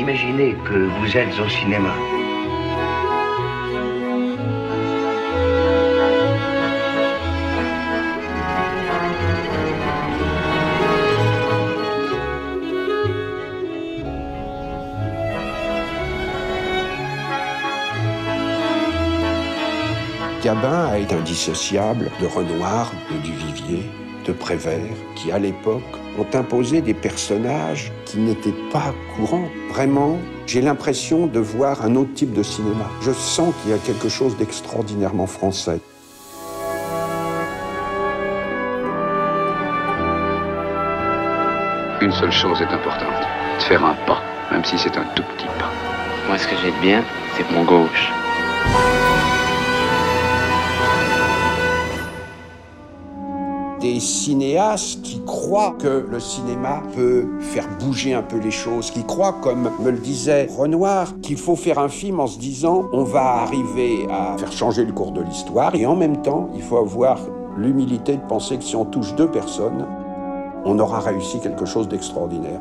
Imaginez que vous êtes au cinéma. Gabin été indissociable de Renoir, de Duvivier, de Prévert, qui à l'époque ont imposé des personnages qui n'étaient pas courants. Vraiment, j'ai l'impression de voir un autre type de cinéma. Je sens qu'il y a quelque chose d'extraordinairement français. Une seule chose est importante, de faire un pas, même si c'est un tout petit pas. Moi, ce que j'ai de bien, c'est mon gauche. Des cinéastes qui croient que le cinéma peut faire bouger un peu les choses, qui croient, comme me le disait Renoir, qu'il faut faire un film en se disant on va arriver à faire changer le cours de l'histoire et en même temps il faut avoir l'humilité de penser que si on touche deux personnes, on aura réussi quelque chose d'extraordinaire.